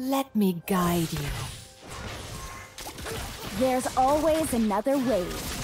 Let me guide you. There's always another wave.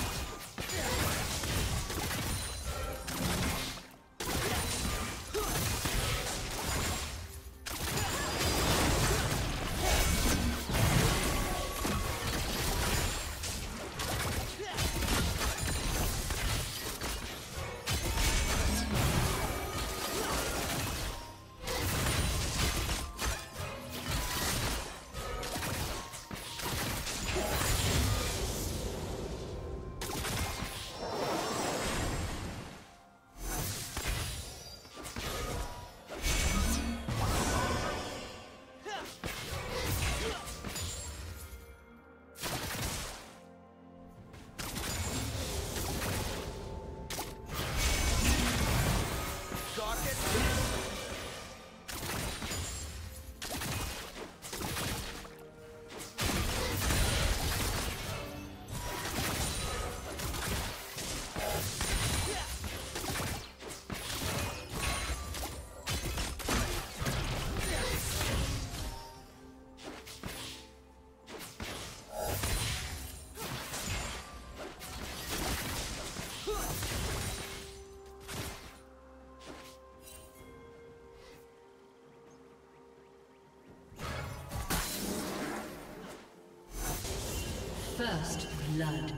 First blood.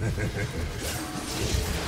ハハハハ。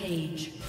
Rampage.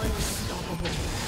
Unstoppable.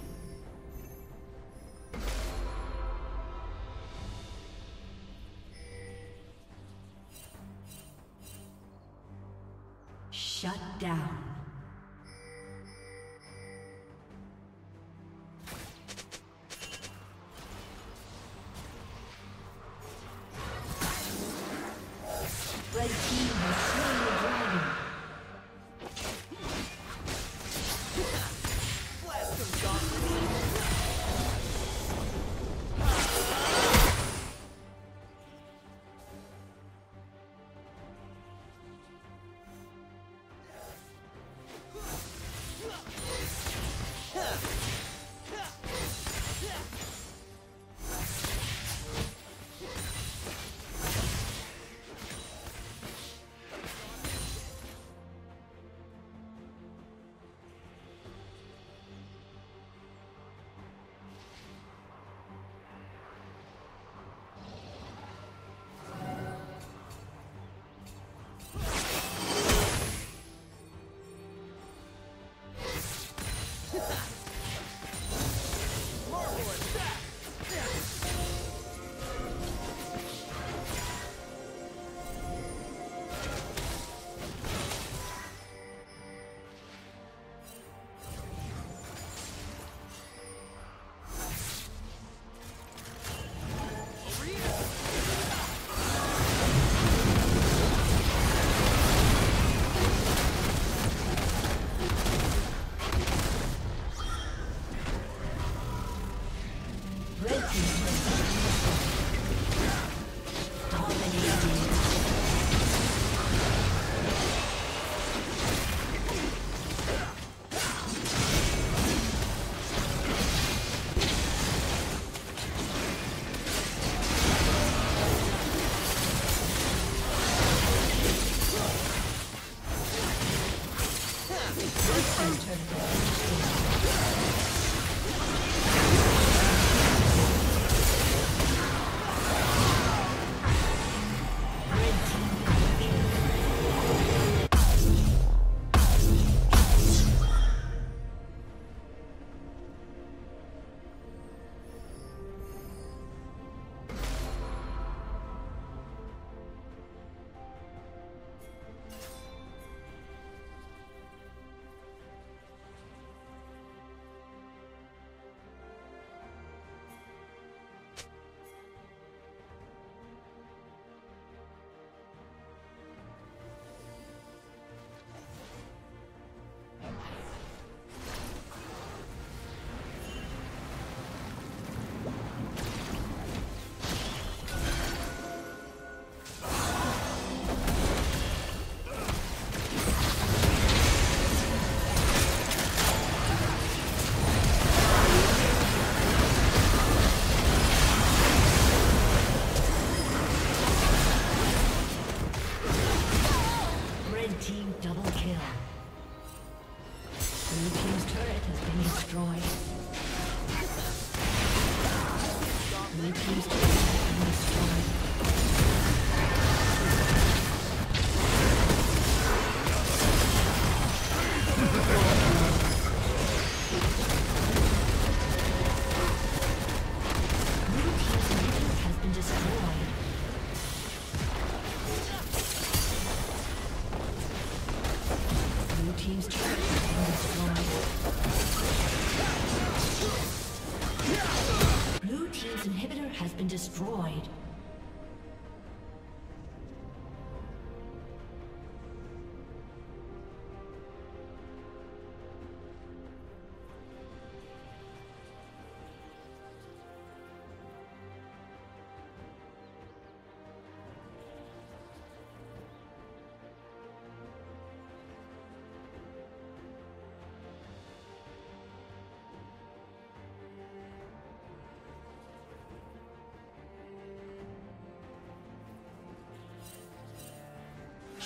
team's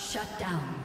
Shut down.